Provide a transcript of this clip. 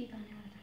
ठीक आहे